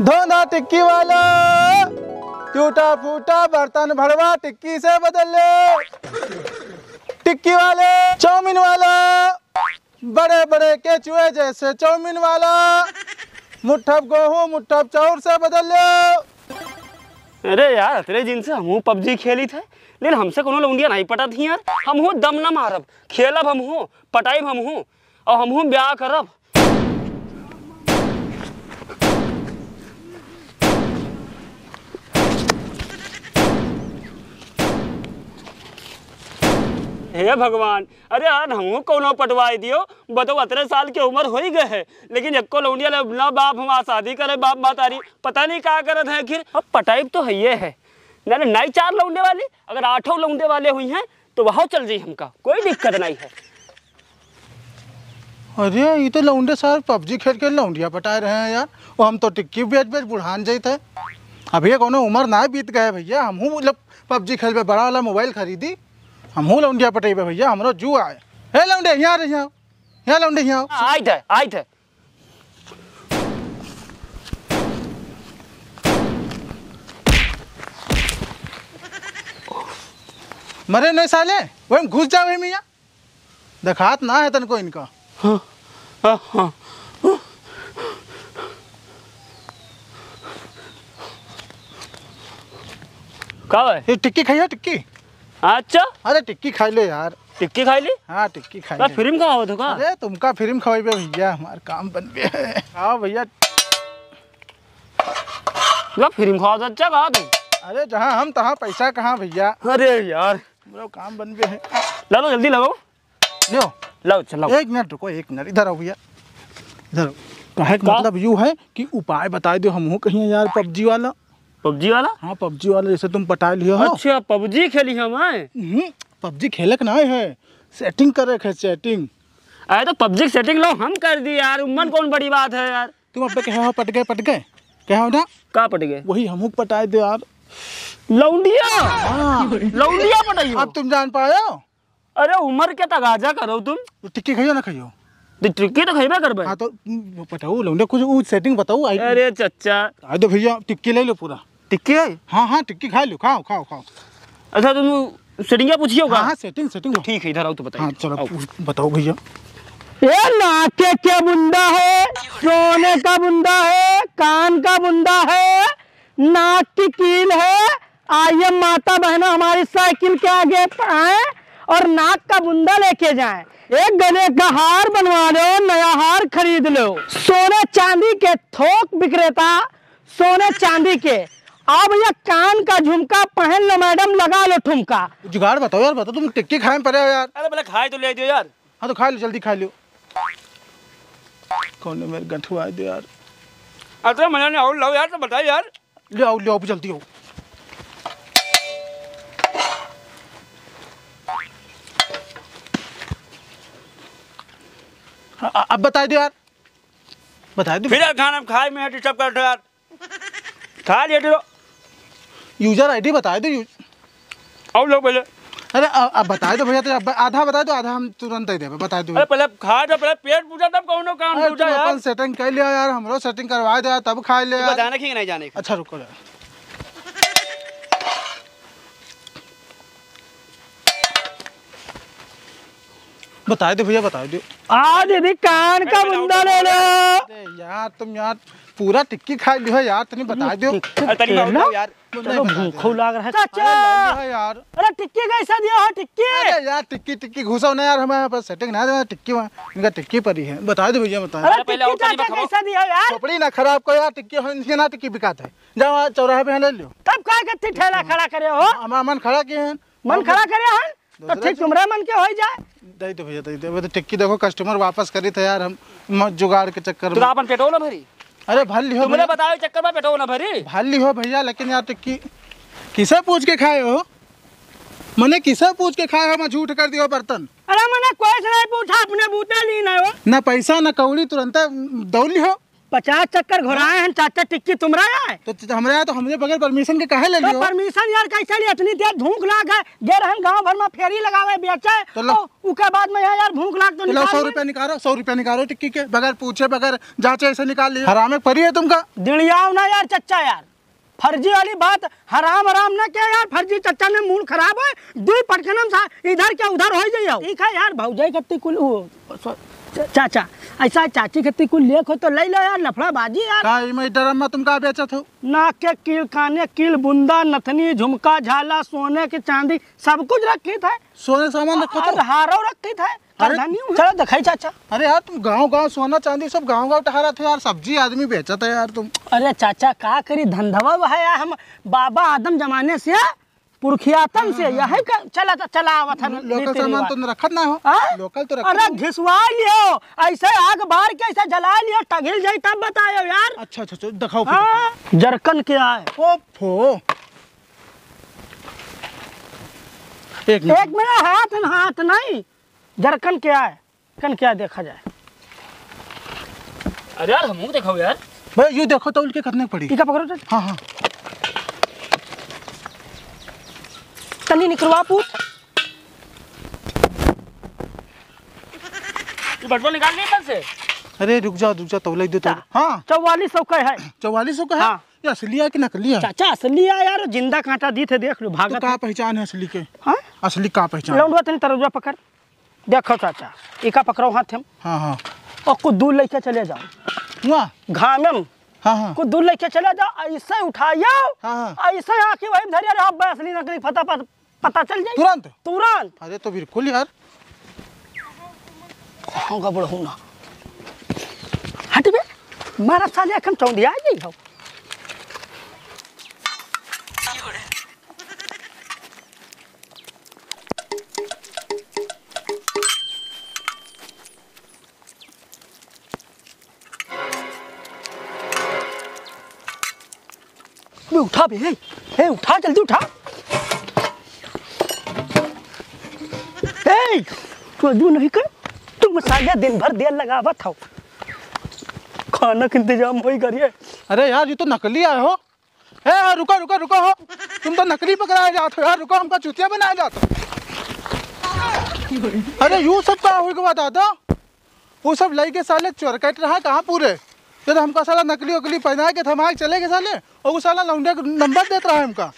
धोना टिक्की वाला। टूटा फूटा बर्तन भरवा टिक्की से बदल। ले टिक्की वाले, चाउमीन वाला। बड़े बड़े केचुए जैसे चाउमीन वाला। मुठ्ठप गेहूँ मुठ्ठप चाउर से बदल। लो अरे यार, तेरे जिनसे हमहू पबजी खेली थे, लेकिन हमसे कोनो लौंडिया नहीं पटा थी यार। हमहू दम न मारब। खेलब हमहू, पटाइब हमहू, और हमहू ब्याह करब। हे भगवान। अरे यार हमहू कोनो पटवाई दियो? बताओ अतरे साल के उम्र हो ही गए है। लेकिन एको लौंडिया ना बाप हमारा शादी करे, बाप मातारी। पता नहीं क्या करत है आखिर? अब पटाइब तो है ये है। ना नई चार लौंडे वाली, अगर आठों लौंडे वाले हुई हैं तो वहाँ चल जाई हमका। कोई दिक्कत नहीं है। अरे, ये तो लौंडे सर पबजी खेल के लौंडिया पटाए रहे हैं यार। वो हम तो टिक्की बेच बेच बुढ़ान जाते अभी कोनो उम्र ना बीत गए भैया। हमहू मतलब पबजी खेल पे बड़ा वाला मोबाइल खरीदी। हमहू लौंडिया पटेबे भैया हमरो जू आए। हे लौंडे यहाँ रही यहाँ यहाँ लौंडे यहाँ आओ। आई थे आई थे मरे नहीं साले वही घुस जाओ वही मियाँ। देखात ना है तनको इनका। हाँ हाँ हाँ। है? ये टिक्की खाइए टिक्की? अच्छा? अरे टिक्की खाई लो यार। टिक्की खाई ली? हाँ टिक्की खाई ले। फ़िल्म कहाँ हो तो का अरे तुमका फ़िल्म खवाइबे भैया हमार काम बन गया हाँ। भैया। फ़िल्म खाओ तो अच्छा कहा तुम अरे जहाँ हम तहाँ पैसा कहाँ भैया? अरे यार। हमरो काम बन गए है। ला लो जल्दी लगाओ। लो लो। चलो एक मिनट रुको एक मिनट। इधर आओ भैया। इधर आओ। कहे का? मतलब यूँ है कि उपाय बता दो हमहू कहीं यार पबजी वाला? पबजी वाला? हाँ पबजी वाला जैसे तुम पटा लियो हो। अच्छा पबजी खेली हम आए? पबजी खेले के ना है। सेटिंग करे के है सेटिंग अरे तो पबजी सेटिंग लो हम कर दी यार उम्र कौन बड़ी बात है यार। तुम अब कहे हो पट गए पट गए कहे हो ना? कहाँ पट गए वही हमहू पटाए दो यार। लौंडिया? हाँ। लौंडिया पटाई अब तुम जान पायो अरे उम्र के तगाजा करो तुम। तो टिक्की खाइयो ना खाइयो? तो टिक्की तो खेबे करबे? हाँ तो हम्म, बताओ लौंडे कुछ सेटिंग बताओ अरे चचा। आ दो भैया टिक्की ले लो पूरा। टिक्की है? हाँ हाँ टिक्की खा लो खाओ खाओ खाओ। अच्छा तुम सेटिंग पूछिए हाँ हाँ सेटिंग सेटिंग ठीक है इधर आओ तो बताइए। हाँ चलो बताओ भैया। ये नाके के बुंदा है? सोने का बुंदा है? कान का बुंदा है? नाक की कील है? आइए माता बहना हमारी साइकिल के आगे आए और नाक का बुंदा लेके जाएँ। एक गले का हार बनवा लो नया हार खरीद लो। सोने चांदी के थोक विक्रेता सोने चांदी के आओ भैया कान का झुमका पहन लो मैडम लगा लो ठुमका। जुगाड़ बताओ यार बताओ तुम टिक्की खाए में पड़े हो यार। अरे भले खाए तो ले दियो यार। हाँ तो खा लो जल्दी खा लो। कौन मेरे गंठुआ दो यार? अरे मैंने और लो यार तो बताइए यार। ले आओ ले आओ जल्दी आओ। हाँ, अब बता दो यार। बता दो। फिर खाना खाए में डिस्टर्ब कर दो यार। खा लिए तो। यूज़र आईडी बता दो यूज़ और लोग पहले। अरे अब बता दो भैया तो आधा बता दो आधा हम तुरंत ही देवे बता दो। अरे पहले खा तो पहले पेट पूजा तब कौन काम पूजा यार। अपन सेटिंग कर लिया यार हमरो सेटिंग करवा दो तब खा ले यार। बताना कि नहीं जाने का? अच्छा रुको यार। बता दो भैया बता दो। आ दीदी कान का बुंदा ले लो। यार तुम यार पूरा टिक्की खा लियो यार तनी बात बताओ यार। चलो भूखो लाग रहा है। चाचा! यार। अरे टिक्की कैसा दिया है टिक्की? अरे यार टिक्की टिक्की घुसाओ ना यार हमारे पास सेटिंग ना दे टिक्की वहाँ इनका टिक्की पड़ी है। बता दो भैया बता अरे दो टिक्की चाचा कैसा दिया यार? खोपड़ी ना खराब को यार टिक्की हो इनके ना टिक्की बिकाते है। जाओ चौराहे पे ले लियो। तब का के ठेला खड़ा करे हो? हमारा मन खड़ा किए हैं। मन खड़ा करे हन तो ठीक तुमरे मन के हो जाए। दे दो भैया दे दो। वो तो टिक्की देखो कस्टमर वापस करी थे यार हम जुगाड़ के चक्कर तो में अपन पेटो ना भरी। अरे भल्ली लियो तुमने बताओ चक्कर में बैठो ना भरी। भल्ली लियो भैया लेकिन यार टिक्की किसे पूछ के खाए हो? मैंने किसे पूछ के खाए हो? मैं झूठ कर दियो बर्तन। अरे मैंने कोई से नहीं पूछा अपने बूते ली ना हो। ना पैसा ना कौड़ी तुरंत दौड़ लियो पचास चक्कर घुराए हैं चाचा टिक्की तुमरा है? तो त- हमरे यहाँ तो हमने बगैर परमिशन के कहे ले लियो? तो परमिशन यार कैसे लिए? इतनी देर भूख लाग है। गे रहन गाँव भर में फेरी लगावे बेचे। तो लो। तो उके बाद में यहाँ यार भूख लाग तो तो निकाल सौ रुपया निकालो सौ रुपया निकालो टिक्की के बगैर पूछे बगैर जांचे ऐसे निकाल लियो हरामे परी है तुमका? दिड़ियाओ ना यार चच्चा यार। फर्जी वाली बात हराम हराम ना क्या यार? फर्जी चच्चा ने मूड खराब है। दुई पटकनम सा इधर क्या उधर हो जाइयो ठीक है यार भौजाई कत्ती कुल च- चाचा ऐसा चाची कत्ती कुल लेख हो तो ले लो यार लफड़ा बाजी यार। का मैं डरम में तुम का बेचत हो? नाक के कील काने कील बुंदा नथनी झुमका झाला सोने की चांदी सब कुछ रखी था। सोने सामान रखो और तो हारो रखी था। चलो दिखाई चाचा। अरे यार तुम गाँव गाँव सोना चांदी सब गाँव गाँव टहरा थे यार सब्ज़ी आदमी बेचत है यार तुम। अरे चाचा का करी धंधवा है यार हम बाबा आदम जमाने से। पुरखियातन से यह चला चला आवत है लोकल सामान तो रखत ना हो। हाँ? लोकल तो अरे घिसवा लियो। ऐसे आग बार के ऐसे जला लियो। टगिल जाई तब बतायो यार। अच्छा अच्छा अच्छा दिखाओ फिर। हाँ? जरकन क्या है ओ फो। एक एक मिनट मेरा हाथ न हाथ नहीं। जरकन क्या है कन क्या देखा जाए। अरे यार हमू देखो यार। भाई ये देखो तो उनके करने पड़ी। टीका पकड़ो चाचा। हाँ हाँ। तनी निकलवा पूछ ये बटवा निकाल नहीं कल से? अरे रुक जाओ रुक जाओ तौले दे तो हाँ। चौवालीस सौ का है। चौवालीस सौ का है? हाँ। ये असली है कि नकली है चाचा असली है यार ज़िंदा कांटा दी थे देख लो तो भागत का पहचान है असली के? हाँ? असली का पहचान? लौंडवा तनी तरजुआ पकड़। देखो चाचा इका पकड़ो हाथ हम। हाँ हाँ। और कुछ दूर लेके चले जाओ। हुआ घामम। हाँ हाँ। कुछ दूर लेके चले जाओ ऐसे उठाइयो। हाँ। ऐसे आके वही धरिया रहो अब असली नकली पता पता चल जाए तुरंत? तुरंत। अरे तो बिल्कुल यार। हाँ गबड़ हूँ ना हट बे। मारा साले हम चौंधिया गई हो। उठा बे। हे हे उठा जल्दी उठा। हे तू अजू नहीं कर। तू मसाला दिन भर देर लगावत हो खाना के इंतज़ाम वही करिए। अरे यार ये तो नकली आए हो। ए हाँ, रुको रुको रुको हो। तुम तो नकली पकड़ाए जाते हो यार। रुको हमका चुतिया बनाया जाता अरे यू सब कहा हुई बता दादा? वो सब लई के साले चोर कट रहा है कहाँ पूरे? जब हमका साला नकली वकली पहना के थमा के चले गए साले और वो साला लौंडे नंबर देता रहा है हमका।